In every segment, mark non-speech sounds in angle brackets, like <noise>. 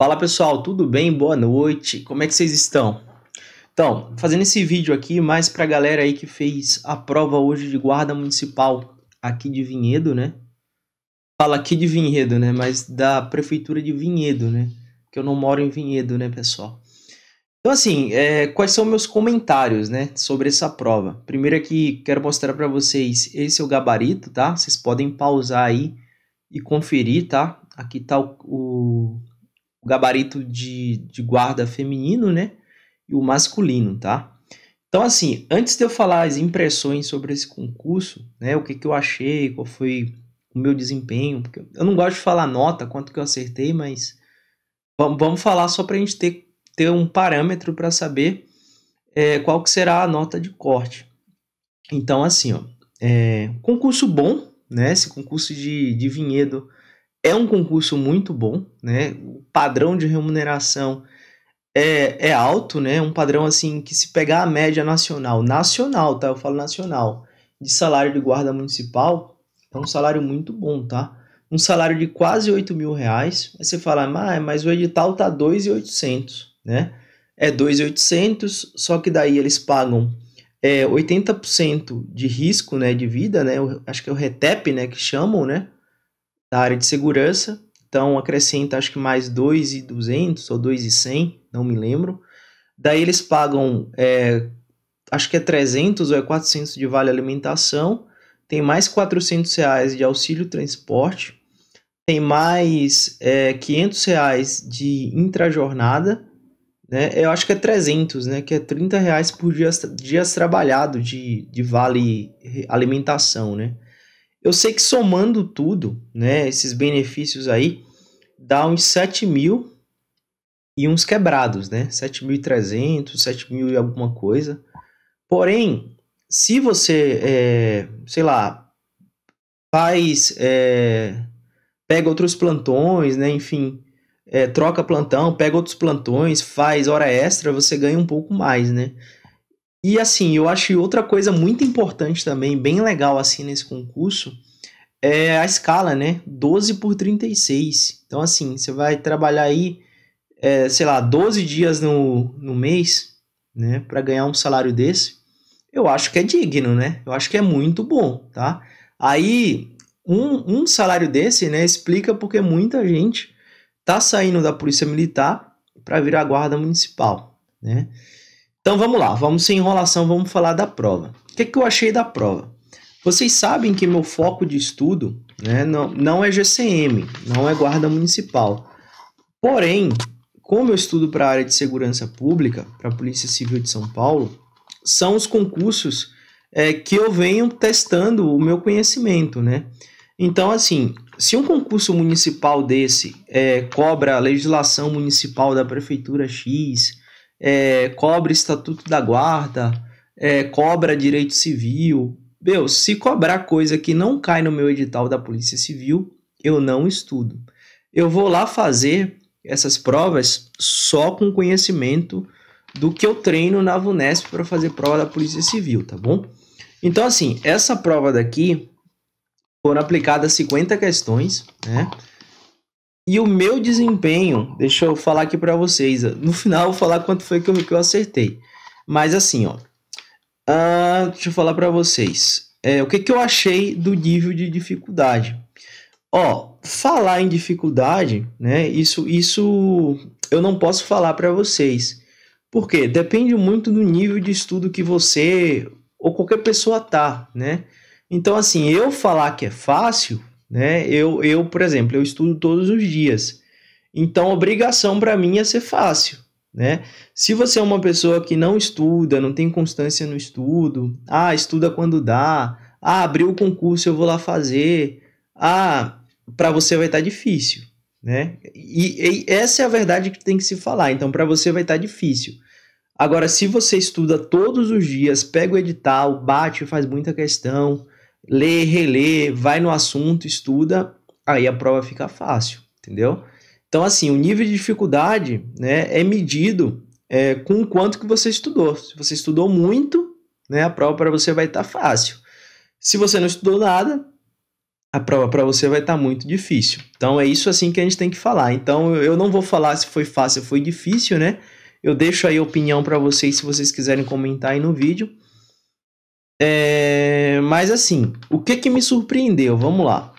Fala pessoal, tudo bem? Boa noite. Como é que vocês estão? Então, fazendo esse vídeo aqui mais para a galera aí que fez a prova hoje de guarda municipal aqui de Vinhedo, né? Fala aqui de Vinhedo, né? Mas da prefeitura de Vinhedo, né? Que eu não moro em Vinhedo, né, pessoal? Então, assim, é, quais são meus comentários, né, sobre essa prova? Primeiro aqui, quero mostrar para vocês esse é o gabarito, tá? Vocês podem pausar aí e conferir, tá? Aqui tá o, o o gabarito de, de guarda feminino, né? E o masculino, tá? Então, assim, antes de eu falar as impressões sobre esse concurso, né? O que, que eu achei, qual foi o meu desempenho, porque eu não gosto de falar nota, quanto que eu acertei, mas vamos, vamos falar só para a gente ter, ter um parâmetro para saber é, qual que será a nota de corte. Então, assim, ó, é, concurso bom, né? Esse concurso de, de vinhedo é um concurso muito bom, né? O padrão de remuneração é, é alto, né? Um padrão assim que se pegar a média nacional, nacional, tá? Eu falo nacional, de salário de guarda municipal, é um salário muito bom, tá? Um salário de quase 8 mil reais. Aí você fala, ah, mas o edital tá 2,800, né? É 2,800, só que daí eles pagam é, 80% de risco, né, de vida, né? Eu acho que é o RETEP, né, que chamam, né? Da área de segurança. Então acrescenta acho que mais 2,200 ou 2,100, não me lembro. Daí eles pagam, é, acho que é 300 ou é 400 de vale alimentação. Tem mais 400 reais de auxílio transporte. Tem mais é, 500 reais de intrajornada. Né? Eu acho que é 300, né? Que é 30 reais por dia, dias trabalhado de, de vale alimentação, né? Eu sei que somando tudo, né, esses benefícios aí, dá uns 7 mil e uns quebrados, né? 7.300, 7 mil e alguma coisa. Porém, se você, é, sei lá, faz, é, pega outros plantões, né? Enfim, é, troca plantão, pega outros plantões, faz hora extra, você ganha um pouco mais, né? E assim, eu acho outra coisa muito importante também, bem legal assim nesse concurso, é a escala, né? 12 por 36. Então, assim, você vai trabalhar aí, é, sei lá, 12 dias no, no mês, né? Para ganhar um salário desse. Eu acho que é digno, né? Eu acho que é muito bom, tá? Aí, um, um salário desse, né? Explica porque muita gente tá saindo da Polícia Militar para virar guarda municipal, né? Então vamos lá, vamos sem enrolação, vamos falar da prova. O que, que eu achei da prova? Vocês sabem que meu foco de estudo né, não, não é GCM, não é guarda municipal. Porém, como eu estudo para a área de segurança pública, para a Polícia Civil de São Paulo, são os concursos é, que eu venho testando o meu conhecimento, né? Então, assim, se um concurso municipal desse é, cobra a legislação municipal da prefeitura X, é, cobra estatuto da guarda, é, cobra direito civil. Meu, se cobrar coisa que não cai no meu edital da Polícia Civil, eu não estudo. Eu vou lá fazer essas provas só com conhecimento do que eu treino na VUNESP para fazer prova da Polícia Civil, tá bom? Então, assim, essa prova daqui foram aplicadas 50 questões, né? E o meu desempenho, deixa eu falar aqui para vocês. No final, vou falar quanto foi que eu, que eu acertei. Mas assim, ó. Uh, deixa eu falar para vocês. É, o que, que eu achei do nível de dificuldade? Ó, falar em dificuldade, né? Isso, isso eu não posso falar para vocês. Porque depende muito do nível de estudo que você ou qualquer pessoa tá, né? Então, assim, eu falar que é fácil né? Eu, eu, por exemplo, eu estudo todos os dias. Então, obrigação para mim é ser fácil, né? Se você é uma pessoa que não estuda, não tem constância no estudo, ah, estuda quando dá, ah, abriu o concurso, eu vou lá fazer, ah, para você vai estar tá difícil, né? E, e, essa é a verdade que tem que se falar. Então, para você vai estar tá difícil. Agora, se você estuda todos os dias, pega o edital, bate, faz muita questão, lê, relê, vai no assunto, estuda, aí a prova fica fácil, entendeu? Então, assim, o nível de dificuldade né, é medido é, com o quanto que você estudou. Se você estudou muito, né, a prova para você vai estar tá fácil. Se você não estudou nada, a prova para você vai estar tá muito difícil. Então é isso assim que a gente tem que falar. Então eu não vou falar se foi fácil ou foi difícil, né? Eu deixo aí a opinião para vocês se vocês quiserem comentar aí no vídeo. É... Mas assim, o que que me surpreendeu? Vamos lá.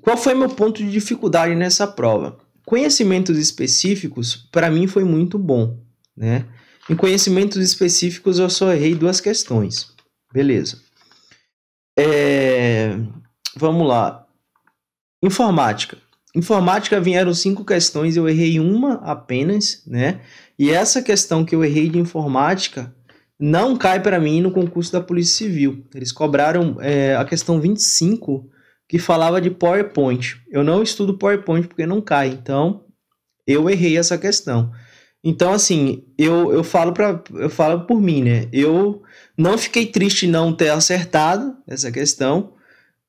Qual foi meu ponto de dificuldade nessa prova? Conhecimentos específicos, para mim, foi muito bom, né? Em conhecimentos específicos, eu só errei duas questões. Beleza. É... Vamos lá. Informática. Informática vieram cinco questões, eu errei uma apenas, né? E essa questão que eu errei de informática não cai para mim no concurso da Polícia Civil. Eles cobraram é, a questão 25, que falava de PowerPoint. Eu não estudo PowerPoint porque não cai, então eu errei essa questão. Então, assim, eu, eu falo para eu falo por mim, né? Eu não fiquei triste não ter acertado essa questão,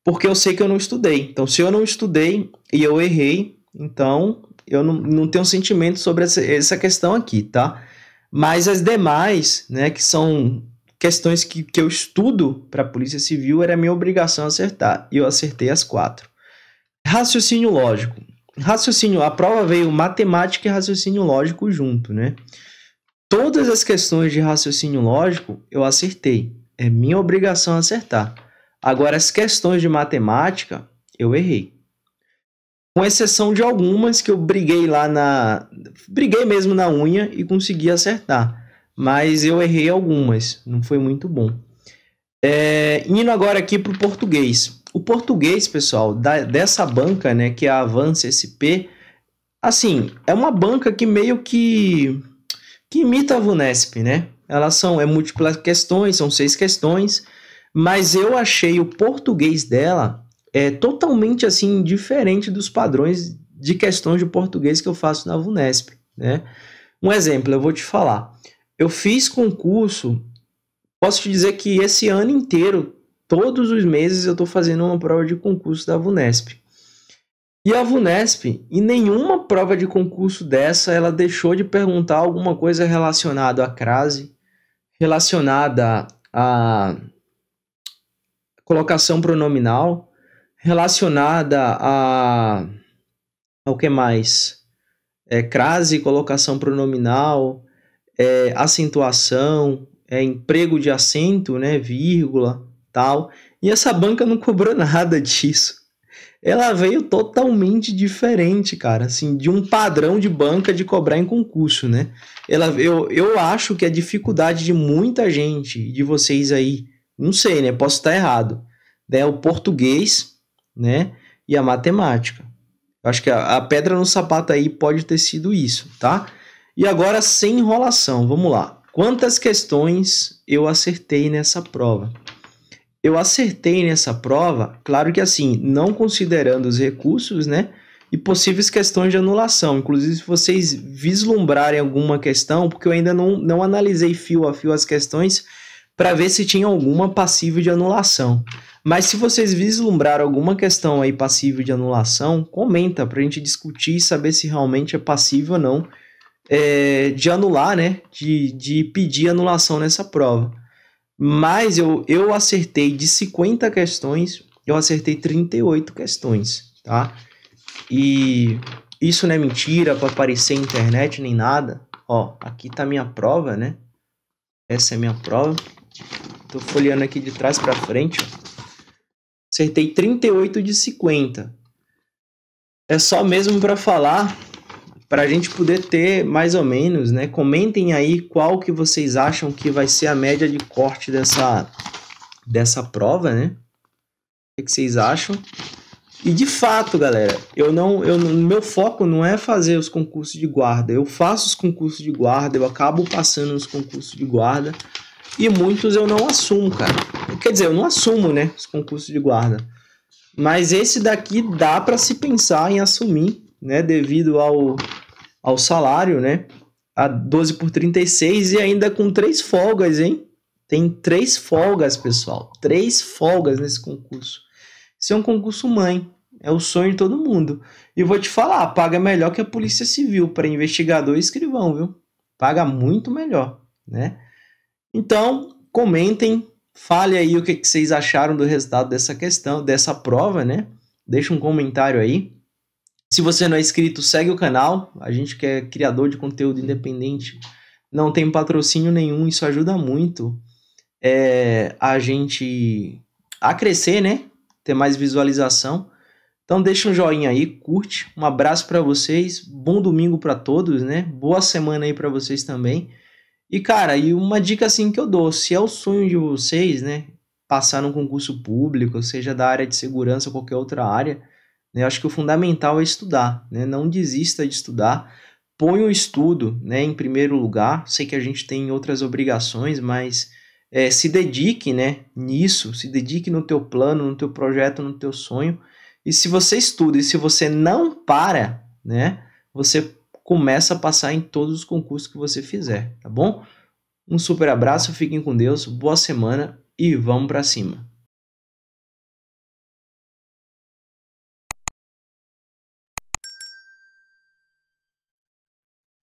porque eu sei que eu não estudei. Então, se eu não estudei e eu errei, então eu não, não tenho sentimento sobre essa, essa questão aqui, tá? Mas as demais, né, que são questões que, que eu estudo para a Polícia Civil, era minha obrigação acertar. E eu acertei as quatro. Raciocínio lógico. Raciocínio, a prova veio matemática e raciocínio lógico junto, né? Todas as questões de raciocínio lógico eu acertei. É minha obrigação acertar. Agora, as questões de matemática, eu errei. Com exceção de algumas que eu briguei lá na. Briguei mesmo na unha e consegui acertar mas eu errei algumas, não foi muito bom. É, indo agora aqui para o português. O português, pessoal, da, dessa banca, né, que é a Avance SP, assim, é uma banca que meio que, que imita a Vunesp, né? Elas são é múltiplas questões, são seis questões, mas eu achei o português dela é totalmente assim diferente dos padrões de questões de português que eu faço na Vunesp, né? Um exemplo, eu vou te falar. Eu fiz concurso, posso te dizer que esse ano inteiro, todos os meses, eu estou fazendo uma prova de concurso da VUNESP. E a VUNESP, em nenhuma prova de concurso dessa, ela deixou de perguntar alguma coisa relacionada à crase, relacionada à colocação pronominal, relacionada a ao que mais? É, crase, colocação pronominal, é, acentuação, é, emprego de acento, né, vírgula, tal. E essa banca não cobrou <laughs> nada disso. Ela veio totalmente diferente, cara, assim, de um padrão de banca de cobrar em concurso, né? Ela, eu, eu acho que a dificuldade de muita gente, de vocês aí, não sei, né? Posso estar errado, né? O português, né? E a matemática. Eu acho que a, a pedra no sapato aí pode ter sido isso, tá? E agora, sem enrolação, vamos lá. Quantas questões eu acertei nessa prova? Eu acertei nessa prova, claro que assim, não considerando os recursos, né? E possíveis questões de anulação. Inclusive, se vocês vislumbrarem alguma questão, porque eu ainda não, não analisei fio a fio as questões para ver se tinha alguma passível de anulação. Mas se vocês vislumbraram alguma questão aí passível de anulação, comenta para a gente discutir e saber se realmente é passível ou não é, de anular, né? De, de pedir anulação nessa prova. Mas eu, eu acertei de 50 questões, eu acertei 38 questões, tá? E isso não é mentira para aparecer na internet nem nada. Ó, aqui tá minha prova, né? Essa é minha prova. Tô folheando aqui de trás para frente. Acertei 38 de 50. É só mesmo para falar para a gente poder ter mais ou menos, né? Comentem aí qual que vocês acham que vai ser a média de corte dessa, dessa prova, né? O que vocês acham? E de fato, galera, eu não, eu meu foco não é fazer os concursos de guarda. Eu faço os concursos de guarda, eu acabo passando nos concursos de guarda e muitos eu não assumo, cara. Quer dizer, eu não assumo, né, os concursos de guarda. Mas esse daqui dá para se pensar em assumir né, devido ao, ao salário, né, a 12 por 36 e ainda com três folgas, hein? Tem três folgas, pessoal, três folgas nesse concurso. Isso é um concurso mãe, é o sonho de todo mundo. E vou te falar, paga melhor que a Polícia Civil para investigador e escrivão, viu? Paga muito melhor, né? Então, comentem, fale aí o que, que vocês acharam do resultado dessa questão, dessa prova, né? deixa um comentário aí. Se você não é inscrito, segue o canal. A gente que é criador de conteúdo independente, não tem patrocínio nenhum, isso ajuda muito é, a gente a crescer, né? Ter mais visualização. Então deixa um joinha aí, curte. Um abraço para vocês. Bom domingo para todos, né? Boa semana aí para vocês também. E cara, e uma dica assim que eu dou, se é o sonho de vocês, né, passar num concurso público, seja da área de segurança ou qualquer outra área, né, eu acho que o fundamental é estudar, né? Não desista de estudar. Põe o estudo, né, em primeiro lugar. Sei que a gente tem outras obrigações, mas é, se dedique, né, nisso, se dedique no teu plano, no teu projeto, no teu sonho. E se você estuda e se você não para, né, você começa a passar em todos os concursos que você fizer, tá bom? Um super abraço, fiquem com Deus, boa semana e vamos para cima.